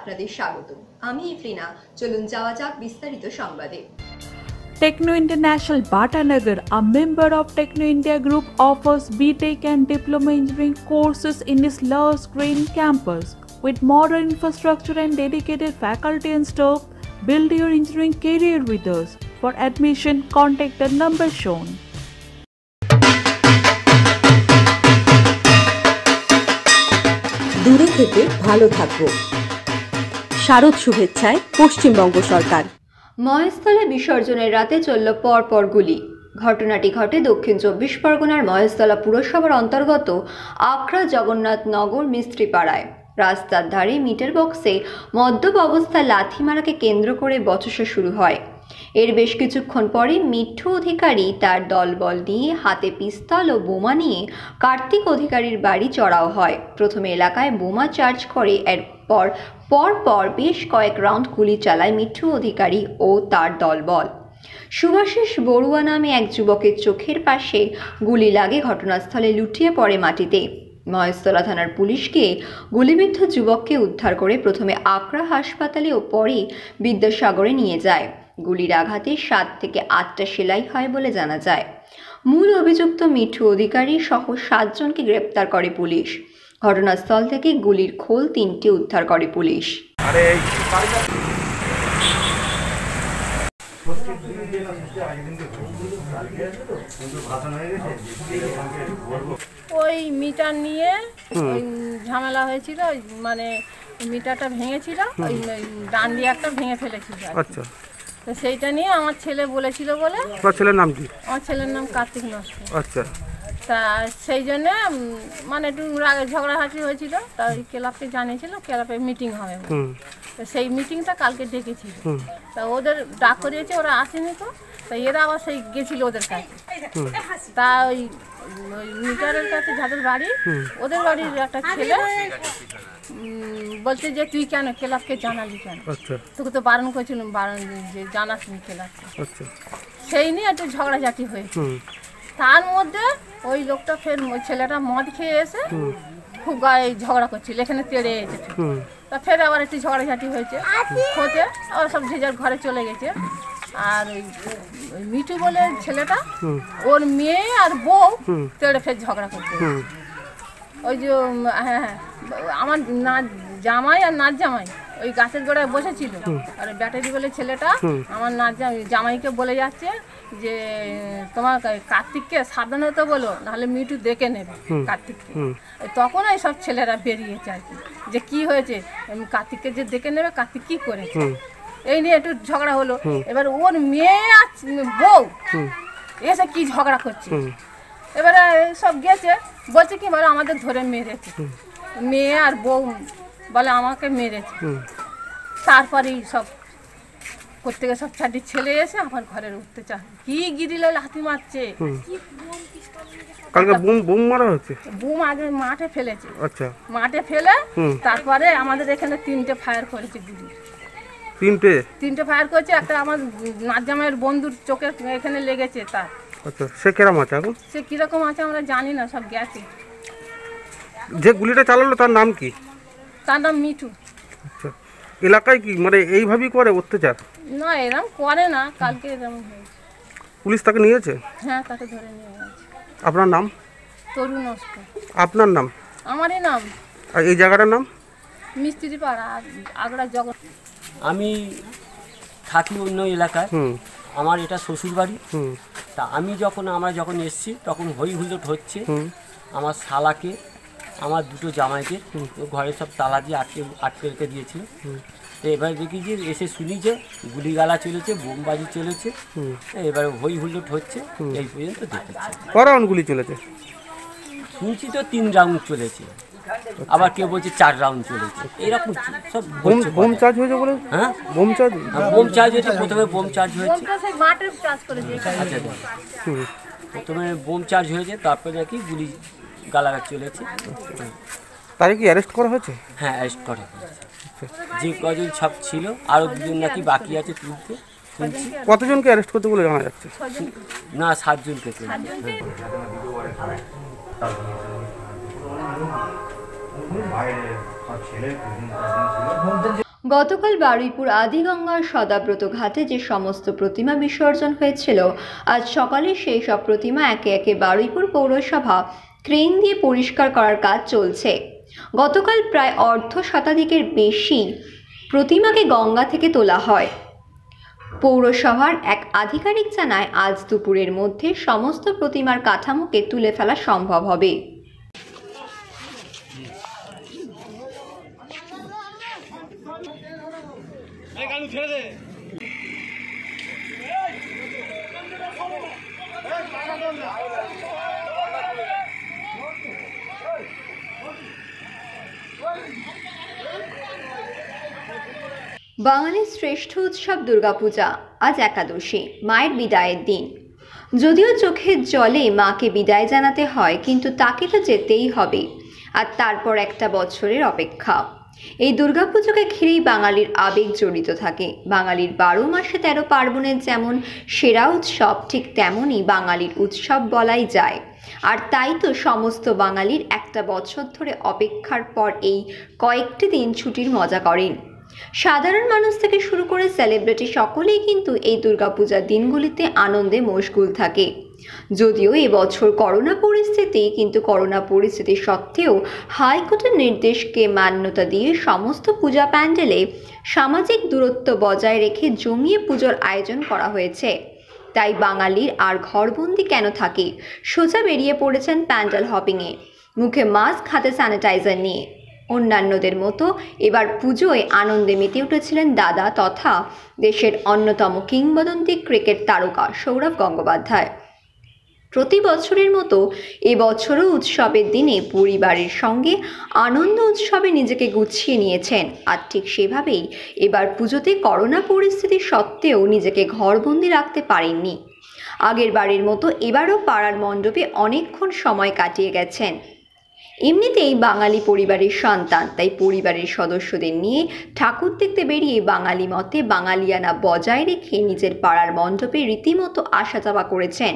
আপনাদের স্বাগত আমি ইফরিনা চলুন যাওয়া যাক বিস্তারিত সংবাদে Techno International Bhatanagar, a member of Techno India Group, offers BTEC and Diploma Engineering courses in its lush green campus. With modern infrastructure and dedicated faculty and staff, build your engineering career with us. For admission, contact the number shown. দূরে থেকে ভালো থাকব শারদ শুভেচ্ছায় পশ্চিমবঙ্গ সরকার। মহেশতলা বিসর্জনের রাতে চলল পরপর গুলি। ঘটনাটি ঘটে দক্ষিণ চব্বিশ পরগনার মহেশতলা পুরসভার অন্তর্গত আখড়া জগন্নাথ নগর মিস্ত্রিপাড়ায়। রাস্তার ধারে মিটার বক্সে মদ্যপ অবস্থায় লাথি মারাকে কেন্দ্র করে বচসা শুরু হয়। এর বেশ কিছুক্ষণ পরে মিঠু অধিকারী তার দলবল নিয়ে হাতে পিস্তল ও বোমা নিয়ে কার্তিক অধিকারীর বাড়ি চড়াও হয়। প্রথমে এলাকায় বোমা চার্জ করে এরপর পর পর বেশ কয়েক রাউন্ড গুলি চালায় মিঠু অধিকারী ও তার দলবল। সুভাষিস বড়ুয়া নামে এক যুবকের চোখের পাশে গুলি লাগে ঘটনাস্থলে লুটিয়ে পড়ে মাটিতে। মহেশতলা থানার পুলিশকে গুলিবিদ্ধ যুবককে উদ্ধার করে প্রথমে আকরা হাসপাতালে ও পরে বিদ্যাসাগরে নিয়ে যায়। গুলির আঘাতে সাত থেকে আটটা সেলাই হয় বলে জানা যায়। মূল অভিযুক্ত মিঠু অধিকারী সহ সাতজনকে গ্রেপ্তার করে পুলিশ। ঘটনাস্থল থেকে গুলির খোল তিনটি উদ্ধার করে পুলিশ। ওই মিটার নিয়ে ওই ঝামেলা হয়েছিল ওই মানে মিটারটা ভেঙেছিল ওই দিয়ে একটা ভেঙে ফেলেছিল আচ্ছা। তো সেইটা নিয়ে আমার ছেলে বলেছিল বলে আপনার ছেলের নাম কি? আমার ছেলের নাম কার্তিক নষ্ট আচ্ছা। তা সেই জন্যে মানে একটু রাগে ঝগড়াঝাটি হয়েছিল তা ওই ক্লাবকে জানিয়েছিল ক্লাবে মিটিং হবে বলে। তো সেই মিটিংটা কালকে ডেকেছিল। তা ওদের ডাক করিয়েছে ওরা আসেনি তো তা এরা আবার সেই গেছিল ওদের কাছে। তা ওই ওই মিটারের কাছে যাদের বাড়ি ওদের বাড়ির একটা ছেলে উম, বলছে যে তুই কেন ক্লাবকে জানালি কেন? আচ্ছা। তোকে তো বারণ করেছিলাম বারণ যে জানাসনি ক্লাবকে। আচ্ছা। সেই নিয়ে একটু ঝগড়াঝাটি হয়েছে। হুম। তার মধ্যে ওই লোকটা ফের ওই ছেলেটা মদ খেয়ে এসে খুব গায়ে ঝগড়া করছিল এখানে তেড়ে এসেছে। তা ফের আবার একটু ঝগড়াঝাটি হয়েছে। হতে আবার সব যে যার ঘরে চলে গেছে। আর ওই মিঠু বলে ছেলেটা ওর মেয়ে আর বউ তেড়ে ফের ঝগড়া করছে। ওই যে হ্যাঁ হ্যাঁ। আমার না জামাই আর নাচ জামাই। ওই গাছের গোড়ায় বসেছিল। আর ব্যাটারি বলে ছেলেটা আমার না জামাই- জামাইকে বলে যাচ্ছে যে তোমার কার্তিককে সাবধান হতে বলো নাহলে মিঠু দেখে নেবে কার্তিককে। তখন এই সব ছেলেরা বেরিয়েছে আর কি যে কি হয়েছে? কার্তিককে যে দেখে নেবে কার্তিক কি করেছে? এই নিয়ে একটু ঝগড়া হলো। এবার ওর মেয়ে আর বউ এসে কি ঝগড়া করছে? এবারে সব গেছে বলছে কি বলো আমাদের ধরে মেরেছে। মেয়ে আর বউ বলে আমাকে মেরেছে। তারপরেই সব প্রত্যেকে সব চারটি ছেলে এসে আমার ঘরের উঠতে চায়। কি গিরিলে লাথি মারছে? কালকে বোম বোম মারা হচ্ছে? বুম আগে মাঠে ফেলেছে। আচ্ছা। মাঠে ফেলে তারপরে আমাদের এখানে তিনটে ফায়ার করেছে গুলি তিনটে? তিনটে ফায়ার করেছে একটা আমার নাজামের বন্ধুর চোখের এখানে লেগেছে তার। আচ্ছা সে কেরাম আছে এখন? সে কীরকম আছে আমরা জানি না সব গেছে। যে গুলিটা চালালো তার নাম কি? তার নাম মিঠু। আচ্ছা এলাকায় কি মানে এইভাবেই করে অত্যাচার? না এরম করে না কালকে এরম হয়েছে। পুলিশ তাকে নিয়েছে? হ্যাঁ তাকে ধরে নিয়ে গেছে। আপনার নাম? তরু নষ্ট আপনার নাম? আমারই নাম। আর এই জায়গাটার নাম? মিস্ত্রি পাড়া আগ- আগড়া জগৎ আমি থাকি অন্য এলাকায়। আমার এটা শ্বশুর বাড়ি। হুম। তা আমি যখন আমরা যখন এসছি তখন হই হুল্লোট হচ্ছে আমার শালাকে আমার দুটো জামাইকে ঘরে সব তালা দিয়ে আটকে আটকে রেখে দিয়েছিল তো এবার দেখি যে এসে শুনি যে গুলিগালা চলেছে বোমবাজি চলেছে এবার হই হুল্লোট হচ্ছে এই পর্যন্ত দেখেছি। ক রাউন্ড গুলি চলেছে? শুনছি তো তিন রাউন্ড চলেছে আবার কেউ বলছে চার রাউন্ড চলেছে এরকম সব বোম বোম চার্জ হয়েছে বলে? হ্যাঁ? বোম চার্জ বোম চার্জ হয়েছে প্রথমে বোম চার্জ হয়েছে। আচ্ছা আচ্ছা। প্রথমে বোম চার্জ হয়েছে তারপরে নাকি গুলি চলেছে কি অ্যারেস্ট করা হয়েছে হ্যাঁ অ্যারেস্ট করা হয়েছে। যে কজন সব ছিল আরও দুজন নাকি বাকি আছে তুলতে শুনছি কতজনকে অ্যারেস্ট করতে বলে জানা যাচ্ছে না সাতজনকে হ্যাঁ। গতকাল বারুইপুর আদিগঙ্গার সদাব্রত ঘাটে যে সমস্ত প্রতিমা বিসর্জন হয়েছিল আজ সকালে সেই সব প্রতিমা একে একে বারুইপুর পৌরসভা ক্রেন দিয়ে পরিষ্কার করার কাজ চলছে। গতকাল প্রায় অর্ধ শতাধিকের বেশি প্রতিমাকে গঙ্গা থেকে তোলা হয়। পৌরসভার এক আধিকারিক জানায়, আজ দুপুরের মধ্যে সমস্ত প্রতিমার কাঠামোকে তুলে ফেলা সম্ভব হবে। বাঙালির শ্রেষ্ঠ উৎসব দুর্গাপূজা, আজ একাদশী, মায়ের বিদায়ের দিন। যদিও চোখের জলে মাকে বিদায় জানাতে হয়, কিন্তু তাকে তো যেতেই হবে, আর তারপর একটা বছরের অপেক্ষা। এই দুর্গাপুজোকে ঘিরেই বাঙালির আবেগ জড়িত থাকে। বাঙালির বারো মাসে তেরো পার্বণের যেমন সেরা উৎসব, ঠিক তেমনই বাঙালির উৎসব বলাই যায়। আর তাই তো সমস্ত বাঙালির একটা বছর ধরে অপেক্ষার পর এই কয়েকটি দিন ছুটির মজা করেন। সাধারণ মানুষ থেকে শুরু করে সেলিব্রিটি সকলেই কিন্তু এই দুর্গাপূজার দিনগুলিতে আনন্দে মশগুল থাকে। যদিও এবছর করোনা পরিস্থিতি কিন্তু করোনা পরিস্থিতি সত্ত্বেও হাইকোর্টের নির্দেশকে মান্যতা দিয়ে সমস্ত পূজা প্যান্ডেলে সামাজিক দূরত্ব বজায় রেখে জমিয়ে পুজোর আয়োজন করা হয়েছে। তাই বাঙালির আর ঘরবন্দি কেন থাকে? সোজা বেরিয়ে পড়েছেন প্যান্ডেল হপিংয়ে। মুখে মাস্ক, হাতে স্যানিটাইজার নিয়ে। অন্যান্যদের মতো এবার পুজোয় আনন্দে মেতে উঠেছিলেন দাদা তথা দেশের অন্যতম কিংবদন্তি ক্রিকেট তারকা সৌরভ গঙ্গোপাধ্যায়। প্রতি বছরের মতো এবছরও উৎসবের দিনে পরিবারের সঙ্গে আনন্দ উৎসবে নিজেকে গুছিয়ে নিয়েছেন। আর ঠিক সেভাবেই এবার পুজোতে করোনা পরিস্থিতি সত্ত্বেও নিজেকে ঘরবন্দি রাখতে পারেননি। আগের বারের মতো এবারও পাড়ার মণ্ডপে অনেকক্ষণ সময় কাটিয়ে গেছেন। এমনিতেই বাঙালি পরিবারের সন্তান, তাই পরিবারের সদস্যদের নিয়ে ঠাকুর দেখতে বেরিয়ে বাঙালি মতে বাঙালিয়ানা বজায় রেখে নিজের পাড়ার মণ্ডপে রীতিমতো আসা যাওয়া করেছেন।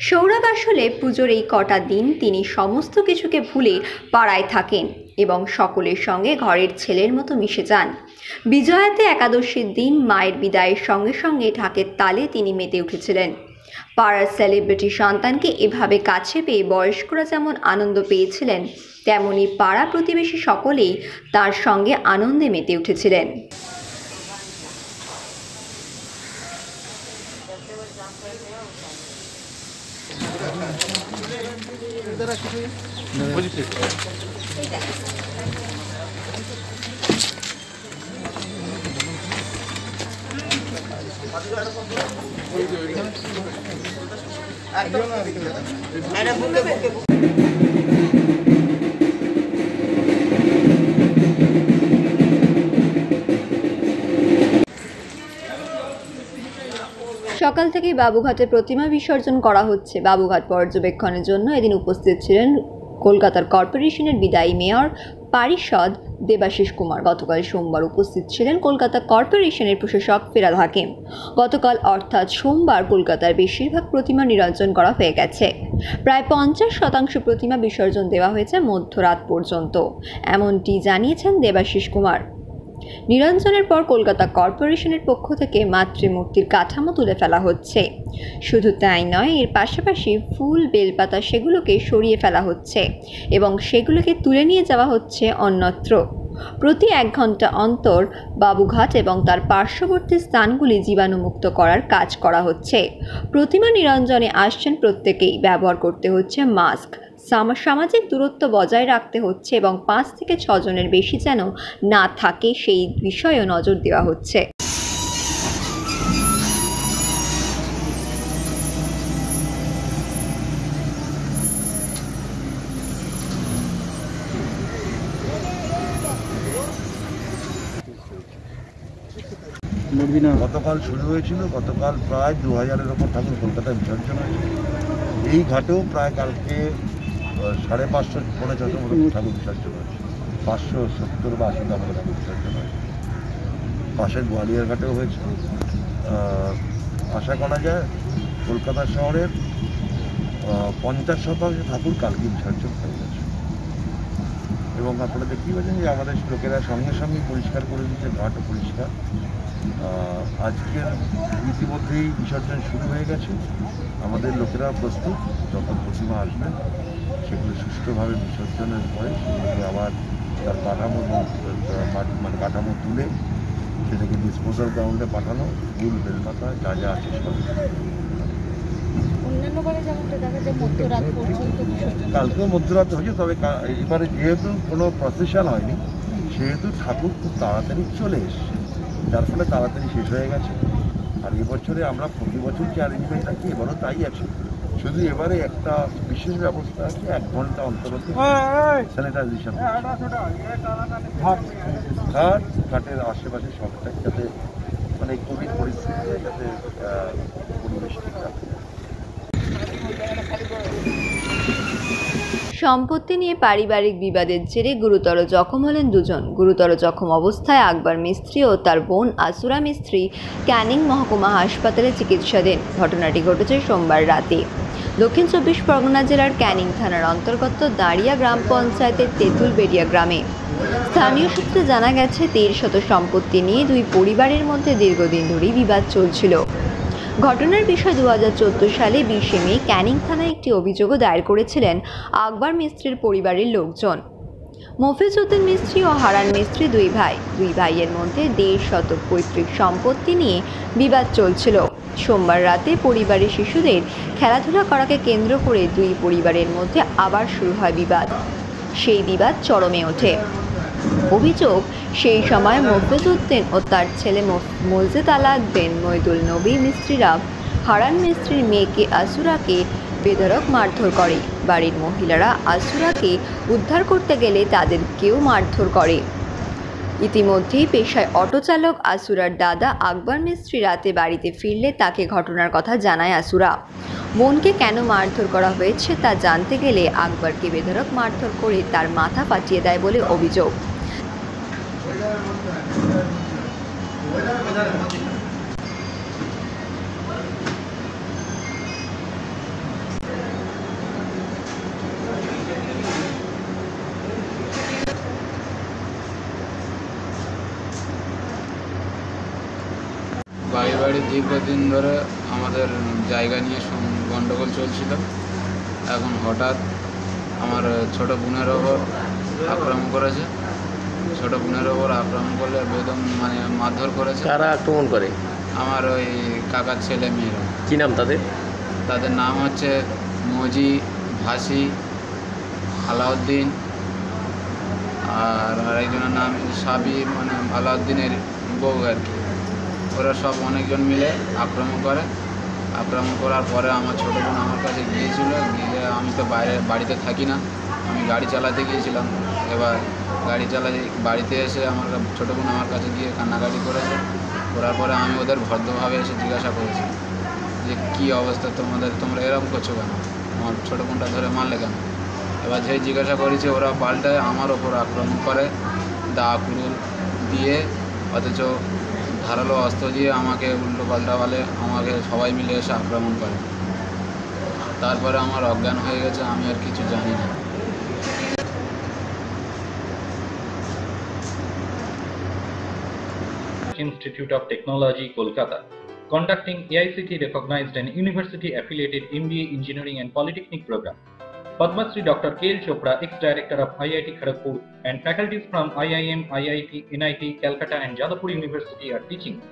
সৌরভ আসলে পুজোর এই কটা দিন তিনি সমস্ত কিছুকে ভুলে পাড়ায় থাকেন এবং সকলের সঙ্গে ঘরের ছেলের মতো মিশে যান। বিজয়াতে একাদশীর দিন মায়ের বিদায়ের সঙ্গে সঙ্গে ঢাকের তালে তিনি মেতে উঠেছিলেন। পাড়ার সেলিব্রিটি সন্তানকে এভাবে কাছে পেয়ে বয়স্করা যেমন আনন্দ পেয়েছিলেন, তেমনি পাড়া প্রতিবেশী সকলেই তার সঙ্গে আনন্দে মেতে উঠেছিলেন। সকাল থেকেই বাবুঘাটে প্রতিমা বিসর্জন করা হচ্ছে। বাবুঘাট পর্যবেক্ষণের জন্য এদিন উপস্থিত ছিলেন কলকাতার কর্পোরেশনের বিদায়ী মেয়র পারিষদ দেবাশিস কুমার গতকাল সোমবার উপস্থিত ছিলেন কলকাতা কর্পোরেশনের প্রশাসক ফেরাদ হাকিম। গতকাল অর্থাৎ সোমবার কলকাতার বেশিরভাগ প্রতিমা নিরঞ্জন করা হয়ে গেছে। প্রায় পঞ্চাশ শতাংশ প্রতিমা বিসর্জন দেওয়া হয়েছে মধ্যরাত পর্যন্ত। এমনটি জানিয়েছেন দেবাশিস কুমার। নিরঞ্জনের পর কলকাতা কর্পোরেশনের পক্ষ থেকে মাতৃমূর্তির কাঠামো তুলে ফেলা হচ্ছে। শুধু তাই নয়, এর পাশাপাশি ফুল, বেলপাতা সেগুলোকে সরিয়ে ফেলা হচ্ছে এবং সেগুলোকে তুলে নিয়ে যাওয়া হচ্ছে অন্যত্র। প্রতি এক ঘণ্টা অন্তর বাবুঘাট এবং তার পার্শ্ববর্তী স্থানগুলি জীবাণুমুক্ত করার কাজ করা হচ্ছে। প্রতিমা নিরঞ্জনে আসছেন প্রত্যেকেই। ব্যবহার করতে হচ্ছে মাস্ক। সামাজিক দূরত্ব বজায় রাখতে হচ্ছে এবং পাঁচ থেকে ছজনের বেশি যেন না থাকে সেই বিষয়েও নজর দেওয়া হচ্ছে। গতকাল শুরু হয়েছিল, গতকাল প্রায় দু হাজারের ওপর ঠাকুর কলকাতায় বিসর্জন হয়েছে। এই ঘাটেও প্রায় কালকে সাড়ে পাঁচশো পৌনে ছশো মতো ঠাকুর বিসর্জন হয় পাঁচশো সত্তর বা আশিটা মতো ঠাকুর বিসর্জন হয় পাশের গোয়ালিয়ার ঘাটেও হয়েছে। আশা করা যায় কলকাতা শহরের পঞ্চাশ শতাংশ ঠাকুর কালকে বিসর্জন হয়ে গেছে। এবং আপনারা দেখতেই পাচ্ছেন যে আমাদের লোকেরা সঙ্গে সঙ্গে পরিষ্কার করে দিচ্ছে ঘাটও পরিষ্কার। আজকের ইতিমধ্যেই বিসর্জন শুরু হয়ে গেছে। আমাদের লোকেরা প্রস্তুত, যখন প্রতিমা আসবেন সেগুলো সুষ্ঠুভাবে বিসর্জনের পরে সেগুলোকে আবার তার কাঠামো মানে কাঠামো তুলে সেটাকে ডিসপোজাল গ্রাউন্ডে পাঠানো ফুল বেলপাতা যা যা আছে সব। কালকেও মধ্যরাত হয়েছে তবে এবারে যেহেতু কোনো প্রসেশন হয়নি সেহেতু ঠাকুর খুব তাড়াতাড়ি চলে এসছে। যার ফলে তাড়াতাড়ি শেষ হয়ে গেছে। আর এবছরে আমরা প্রতি বছর যে অ্যারেঞ্জমেন্ট রাখি এবারও তাই আছে শুধু এবারে একটা বিশেষ ব্যবস্থা আছে এক ঘণ্টা অন্তর্গত স্যানিটাইজেশন ঘাট। ঘাটের আশেপাশে সবটাই যাতে মানে কোভিড পরিস্থিতিতে যাতে পরিবেশ ঠিক রাখে সম্পত্তি নিয়ে পারিবারিক বিবাদের জেরে গুরুতর জখম হলেন দুজন। গুরুতর জখম অবস্থায় আকবর মিস্ত্রি ও তার বোন আসুরা মিস্ত্রি ক্যানিং মহকুমা হাসপাতালে চিকিৎসাধীন। ঘটনাটি ঘটেছে সোমবার রাতে। দক্ষিণ চব্বিশ পরগনা জেলার ক্যানিং থানার অন্তর্গত দাঁড়িয়া গ্রাম পঞ্চায়েতের তেঁতুলবেড়িয়া গ্রামে। স্থানীয় সূত্রে জানা গেছে দেড় শত সম্পত্তি নিয়ে দুই পরিবারের মধ্যে দীর্ঘদিন ধরেই বিবাদ চলছিল। ঘটনার বিষয় দু হাজার সালে বিশে মে ক্যানিং থানায় একটি অভিযোগও দায়ের করেছিলেন আকবর মিস্ত্রির পরিবারের লোকজন। মফিজ উদ্দিন মিস্ত্রি ও হারান মিস্ত্রি দুই ভাই। দুই ভাইয়ের মধ্যে দেড় শতক পৈতৃক সম্পত্তি নিয়ে বিবাদ চলছিল। সোমবার রাতে পরিবারের শিশুদের খেলাধুলা করাকে কেন্দ্র করে দুই পরিবারের মধ্যে আবার শুরু হয় বিবাদ। সেই বিবাদ চরমে ওঠে। অভিযোগ, সেই সময় মফিজ উদ্দিন ও তার ছেলে মসজিদ আলা বেন মইদুল নবী মিস্ত্রিরা হারান মিস্ত্রির মেয়েকে আসুরাকে বেধরক মারধর করে। বাড়ির মহিলারা আসুরাকে উদ্ধার করতে গেলে তাদেরকেও মারধর করে। ইতিমধ্যেই পেশায় অটো চালক আসুরার দাদা আকবর মিস্ত্রি রাতে বাড়িতে ফিরলে তাকে ঘটনার কথা জানায় আসুরা। বোনকে কেন মারধর করা হয়েছে তা জানতে গেলে আকবরকে বেধরক মারধর করে তার মাথা পাঠিয়ে দেয় বলে অভিযোগ। বাড়ি দীর্ঘদিন ধরে আমাদের জায়গা নিয়ে গণ্ডগোল চলছিল। এখন হঠাৎ আমার ছোট বোনের ওপর আক্রমণ করেছে। ছোট বোনের ওপর আক্রমণ করলে বেদম মানে মারধর করেছে। তারা আক্রমণ করে? আমার ওই কাকার ছেলে মেয়েরা। কি নাম তাদের? তাদের নাম হচ্ছে মজি ভাসি আলাউদ্দিন আর আরেকজনের নাম সাবির মানে আলাউদ্দিনের বউ আর কি। ওরা সব অনেকজন মিলে আক্রমণ করে। আক্রমণ করার পরে আমার ছোটো বোন আমার কাছে গিয়েছিল। গিয়ে আমি তো বাইরে, বাড়িতে থাকি না। আমি গাড়ি চালাতে গিয়েছিলাম। এবার গাড়ি চালাতে বাড়িতে এসে আমার ছোটো বোন আমার কাছে গিয়ে কান্নাকাটি করেছে। করার পরে আমি ওদের ভদ্রভাবে এসে জিজ্ঞাসা করেছি যে, কী অবস্থা তোমাদের? তোমরা এরকম করছ কেন? আমার ছোটো বোনটা ধরে মারলে কেন? এবার যেই জিজ্ঞাসা করেছি, ওরা পাল্টায় আমার ওপর আক্রমণ করে। দা কুড়ুল দিয়ে অথচ ধারালো অস্ত্র দিয়ে আমাকে উল্টো বলে, আমাকে সবাই মিলে এসে আক্রমণ করে। তারপরে আমার অজ্ঞান হয়ে গেছে, আমি আর কিছু জানি না। Institute of technology Kolkata conducting AICTE recognized and university affiliated MBA engineering and polytechnic program Padma Shri Dr. K.L. Chopra, ex-director of IIT Kharagpur, and faculties from IIM, IIT, NIT, Calcutta, and Jadavpur University are teaching.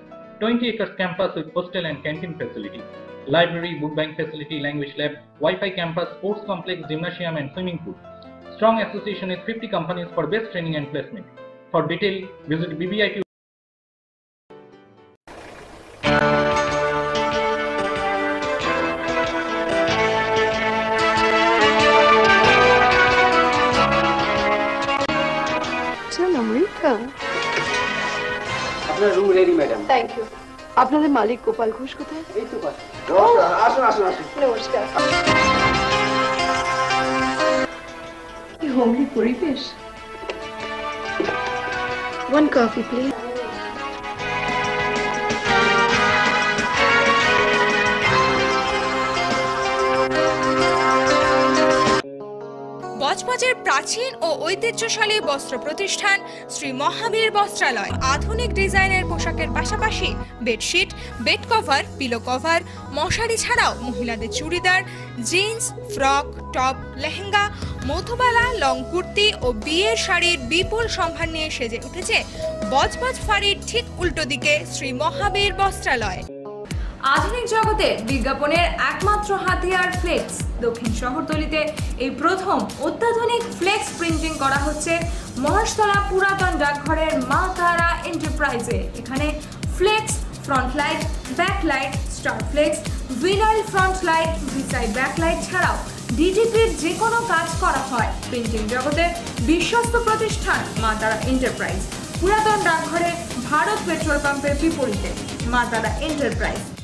20 acres campus with hostel and canteen facility, library, book bank facility, language lab, Wi-Fi campus, sports complex, gymnasium, and swimming pool. Strong association with 50 companies for best training and placement. For detail, visit BBIT আপনার room ready madam thank you আপনাদের মালিক গোপাল ঘোষ কোথায় এই তো পাশে। আসুন আসুন আসুন নমস্কার কি হোমলি পরিবেশ ওয়ান কফি প্লিজ বজবজের প্রাচীন ও ঐতিহ্যশালী বস্ত্র প্রতিষ্ঠান শ্রী মহাবীর বস্ত্রালয়। আধুনিক ডিজাইনের পোশাকের পাশাপাশি bedsheet, bed cover, pillow cover, মশারি ছাড়াও মহিলাদের churidar, jeans, frock, top, lehenga Madhubala long kurti ও বিয়ের শাড়ির বিপুল সম্ভার নিয়ে সেজে উঠেছে বজবজ ফাড়ির ঠিক উল্টো দিকে শ্রী মহাবীর বস্ত্রালয়। আধুনিক জগতে বিজ্ঞাপনের একমাত্র হাতিয়ার ফ্লেক্স। দক্ষিণ শহরতলিতে এই প্রথম অত্যাধুনিক ফ্লেক্স প্রিন্টিং করা হচ্ছে মহেশতলা পুরাতন ডাকঘরের মা তারা এন্টারপ্রাইজে। এখানে flex, front light, back light, star flex, vinyl front light, ভিসাইড back light ছাড়াও ডিজিপির যে কোনো কাজ করা হয়। প্রিন্টিং জগতে বিশ্বস্ত প্রতিষ্ঠান মা তারা এন্টারপ্রাইজ। পুরাতন ডাকঘরে ভারত পেট্রোল পাম্পের বিপরীতে মা তারা এন্টারপ্রাইজ।